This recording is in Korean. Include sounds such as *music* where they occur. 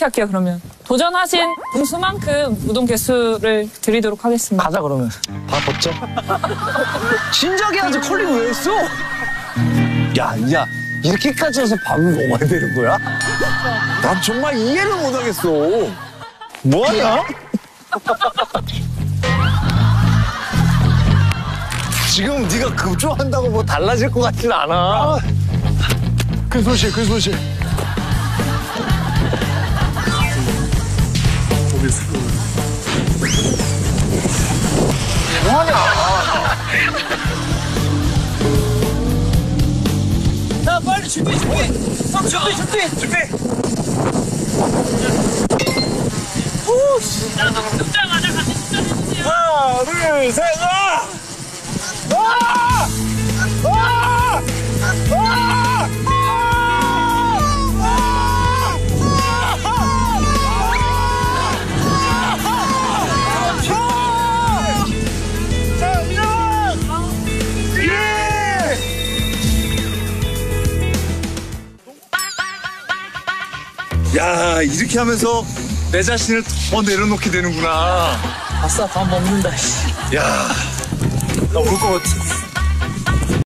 이렇게 할게요, 그러면. 도전하신 분수만큼 우동 개수를 드리도록 하겠습니다. 가자 그러면. 다 벗자. *laughs* 진작에 하지 컬링 왜 했어? 야, 야, 이렇게까지 해서 밥을 먹어야 되는 거야? 난 정말 이해를 못 하겠어. 뭐하냐? *laughs* 지금 네가 급조한다고 뭐 달라질 것 같진 않아. 큰 손실, 큰 손실. 준비, 준비. 형, 준비, 준비, 준비. 하나, 둘, 셋, 아! 아! 야 이렇게 하면서 내 자신을 더 내려놓게 되는구나. 아싸, 밥 먹는다. 야, 나 울 것 같아.